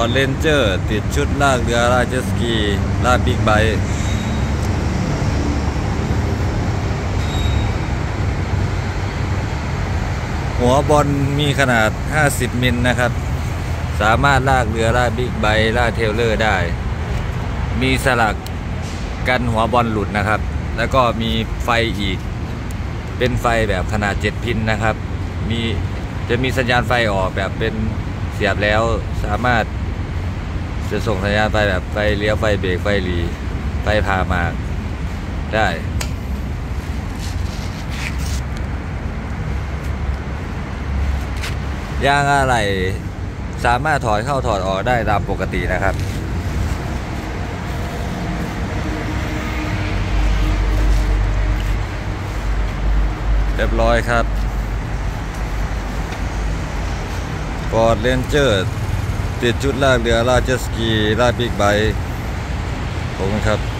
อร์เรนเจอร์ติดชุดลากเรือลากเจ็ตสกีลากบิ๊กไบค์หัวบอลมีขนาด 50 มิลนะครับ สามารถลากเรือลากบิ๊กไบค์ลาก trailer ได้ มีสลักกันหัวบอลหลุดนะครับ แล้วก็มีไฟอีก เป็นไฟแบบขนาด 7 pin นะครับ มีจะมีสัญญาณไฟออกแบบเป็นเสียบแล้วสามารถ จะส่งสัญญาณไฟแบบไฟเลี้ยวไฟเบรกไฟหลีไฟพามาได้ยางอะไรสามารถถอดเข้าถอดออกได้ตามปกตินะครับ เรียบร้อยครับฟอร์ดเรนเจอร์ ติดชุดลางเรือลาดเจสกีลาดบิ๊กไบค์ผมครับ